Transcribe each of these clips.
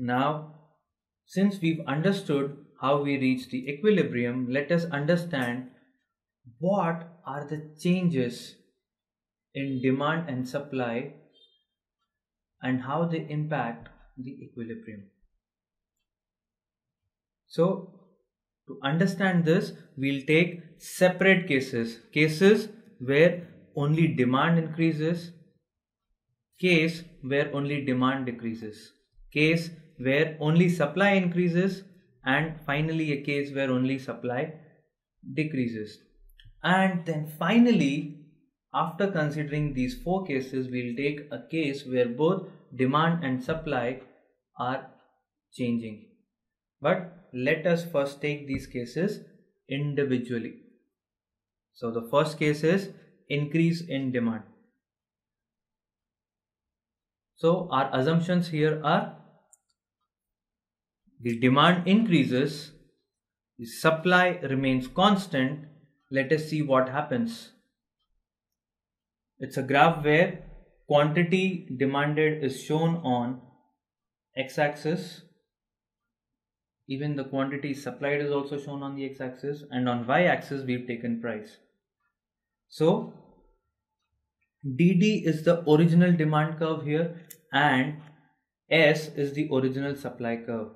Now, since we've understood how we reach the equilibrium, let us understand what are the changes in demand and supply and how they impact the equilibrium. So, to understand this, we'll take separate cases. Cases where only demand increases, case where only demand decreases, case where only supply increases, and finally a case where only supply decreases. And then finally, after considering these four cases, we'll take a case where both demand and supply are changing. But let us first take these cases individually. So the first case is increase in demand. So our assumptions here are the demand increases, the supply remains constant. Let us see what happens. It's a graph where quantity demanded is shown on x-axis even the quantity supplied is also shown on the x-axis and on y-axis we've taken price. So DD is the original demand curve here and S is the original supply curve.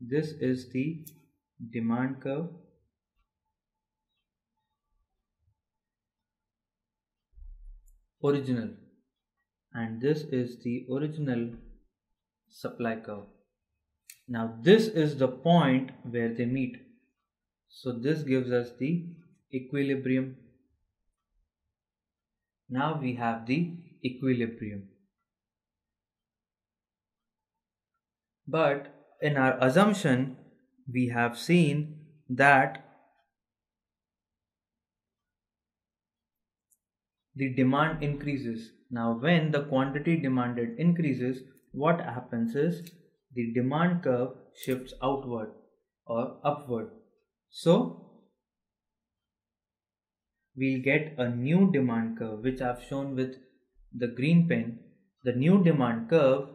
This is the demand curve. Original and this is the original supply curve. Now this is the point where they meet. So this gives us the equilibrium. Now we have the equilibrium. But in our assumption, we have seen that the demand increases. Now when the quantity demanded increases, what happens is the demand curve shifts outward or upward. So we'll get a new demand curve which I've shown with the green pen. The new demand curve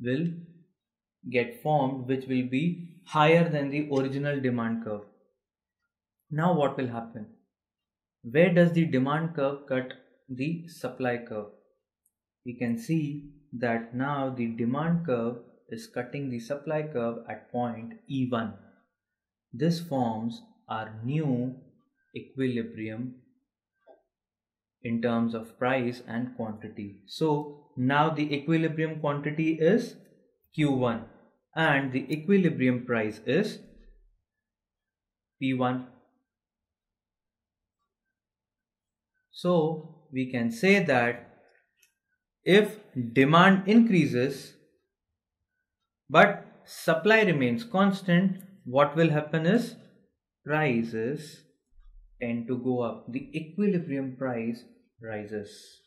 will get formed which will be higher than the original demand curve. Now what will happen? Where does the demand curve cut the supply curve? We can see that now the demand curve is cutting the supply curve at point E1. This forms our new equilibrium in terms of price and quantity. So now the equilibrium quantity is Q1 and the equilibrium price is P1. So we can say that if demand increases but supply remains constant, what will happen is prices tend to go up. The equilibrium price rises.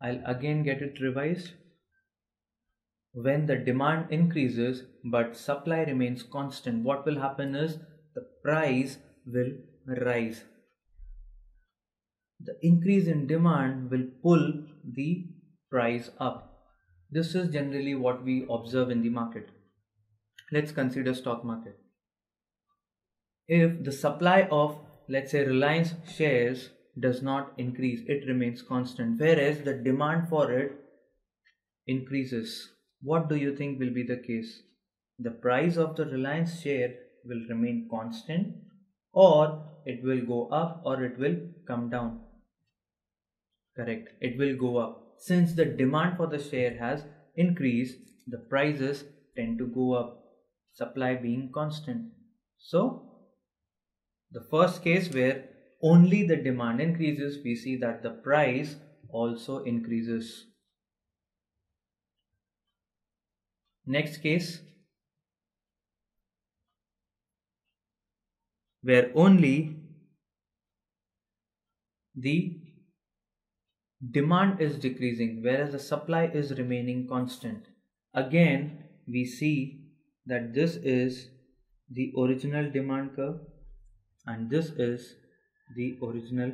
I'll again get it revised. When the demand increases but supply remains constant, what will happen is the price will rise the increase in demand will pull the price up. This is generally what we observe in the market. Let's consider stock market. If the supply of let's say Reliance shares does not increase, it remains constant, whereas the demand for it increases. What do you think will be the case? The price of the Reliance share will remain constant or it will go up or it will come down. Correct. It will go up. Since the demand for the share has increased, the prices tend to go up, supply being constant. So, the first case where only the demand increases, we see that the price also increases. Next case, where only the demand is decreasing whereas the supply is remaining constant. Again, we see that this is the original demand curve and this is the original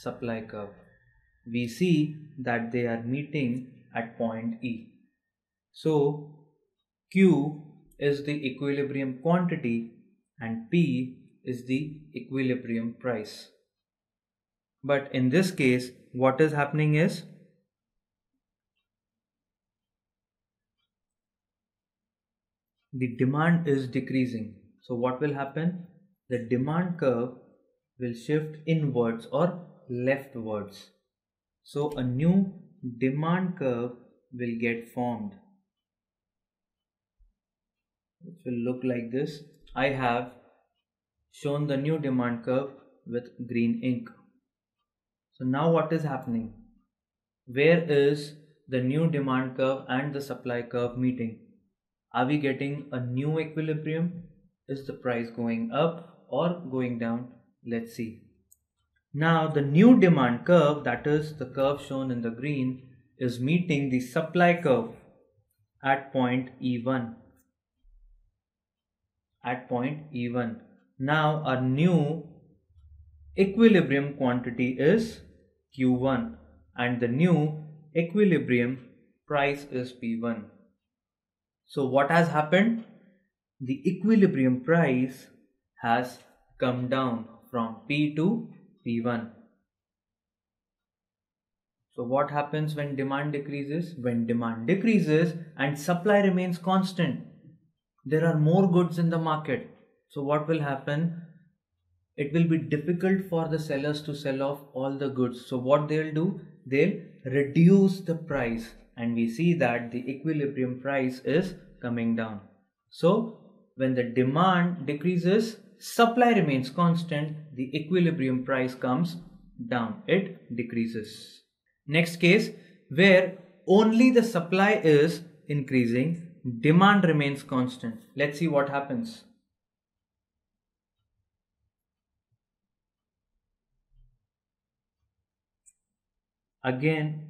supply curve. We see that they are meeting at point E. So Q is the equilibrium quantity and P is the equilibrium price. But in this case, what is happening is the demand is decreasing. So what will happen? The demand curve will shift inwards or leftwards. So a new demand curve will get formed. It will look like this. I have shown the new demand curve with green ink. So now what is happening? Where is the new demand curve and the supply curve meeting? Are we getting a new equilibrium? Is the price going up or going down? Let's see. Now the new demand curve, that is the curve shown in the green, is meeting the supply curve at point E1. At point E1. Now our new equilibrium quantity is Q1 and the new equilibrium price is P1. So what has happened? The equilibrium price has come down from P to P1. So what happens when demand decreases? When demand decreases and supply remains constant, there are more goods in the market. So what will happen? It will be difficult for the sellers to sell off all the goods. So what they'll do? They'll reduce the price and we see that the equilibrium price is coming down. So when the demand decreases, supply remains constant, the equilibrium price comes down, it decreases. Next case where only the supply is increasing, demand remains constant. Let's see what happens. Again,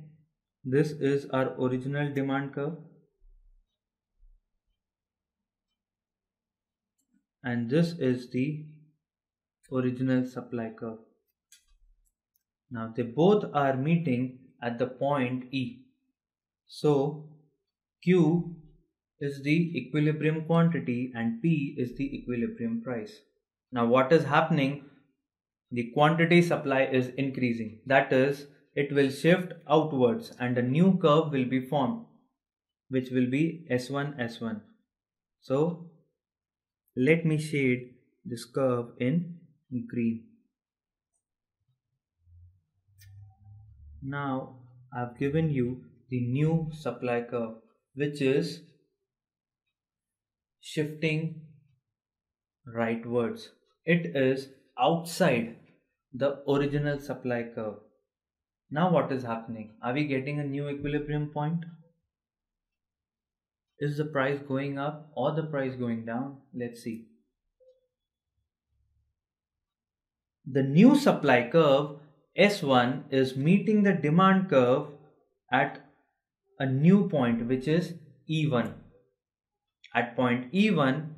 this is our original demand curve and this is the original supply curve. Now they both are meeting at the point E. So Q is the equilibrium quantity and P is the equilibrium price. Now what is happening? The quantity supply is increasing. That is, it will shift outwards and a new curve will be formed which will be S1 S1. So let me shade this curve in green. Now I've given you the new supply curve which is shifting rightwards. It is outside the original supply curve. Now what is happening? Are we getting a new equilibrium point? Is the price going up or the price going down? Let's see. The new supply curve S1 is meeting the demand curve at a new point which is E1. At point E1,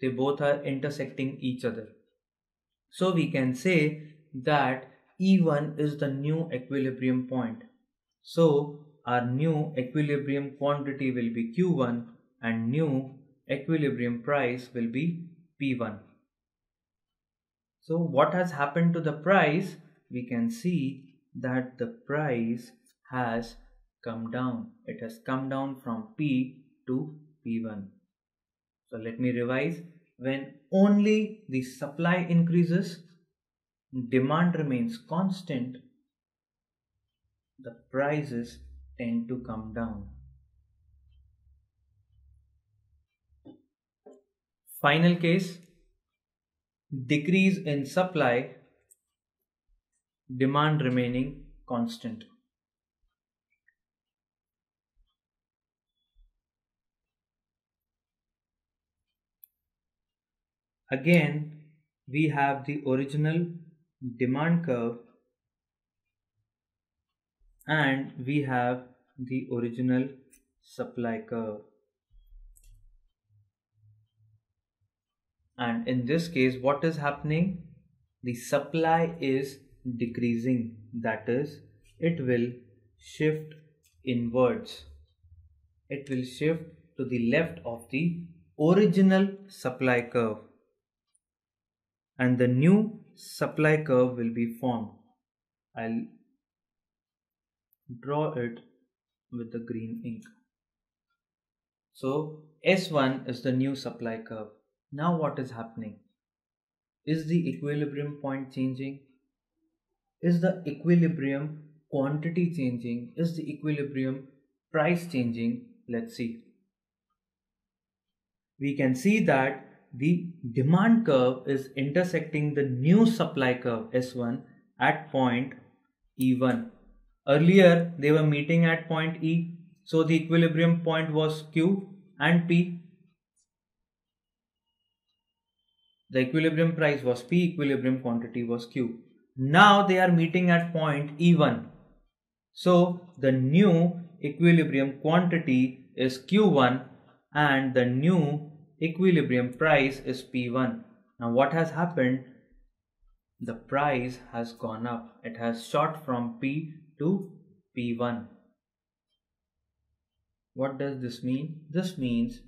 they both are intersecting each other. So we can say that E1 is the new equilibrium point. So our new equilibrium quantity will be Q1 and new equilibrium price will be P1. So what has happened to the price? We can see that the price has come down. It has come down from P to P1. So let me revise. When only the supply increases, demand remains constant, the prices tend to come down. Final case decrease in supply, demand remaining constant. Again, we have the original demand curve and we have the original supply curve. And in this case, what is happening? the supply is decreasing that is it will shift inwards it will shift to the left of the original supply curve and the new supply curve will be formed I'll draw it with the green ink so S1 is the new supply curve now what is happening is the equilibrium point changing? Is the equilibrium quantity changing? Is the equilibrium price changing? Let's see. We can see that the demand curve is intersecting the new supply curve S1 at point E1. Earlier they were meeting at point E, so the equilibrium point was Q and P The equilibrium price was P, equilibrium quantity was Q. Now they are meeting at point E1. So the new equilibrium quantity is Q1 and the new equilibrium price is P1. Now what has happened? The price has gone up. It has shot from P to P1. What does this mean? This means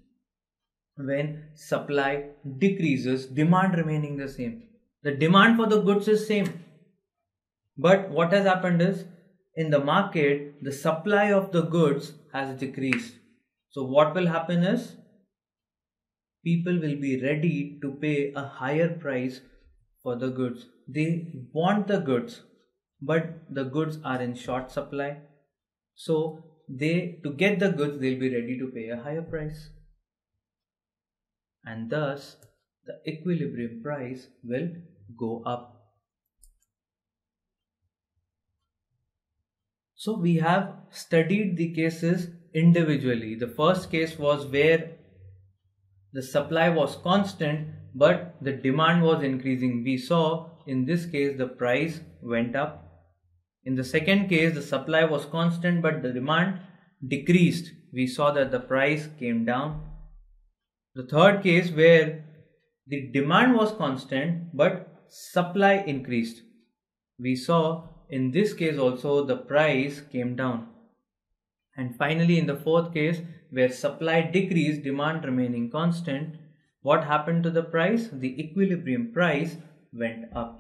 when supply decreases, demand remaining the same. The demand for the goods is same. But what has happened is in the market, the supply of the goods has decreased. So what will happen is people will be ready to pay a higher price for the goods. They want the goods, but the goods are in short supply. So they to get the goods they'll be ready to pay a higher price and thus the equilibrium price will go up. So we have studied the cases individually. The first case was where the supply was constant but the demand was increasing. We saw in this case the price went up. In the second case the supply was constant but the demand decreased. We saw that the price came down the third case where the demand was constant but supply increased. We saw in this case also the price came down. And finally in the fourth case where supply decreased, demand remaining constant, what happened to the price? The equilibrium price went up.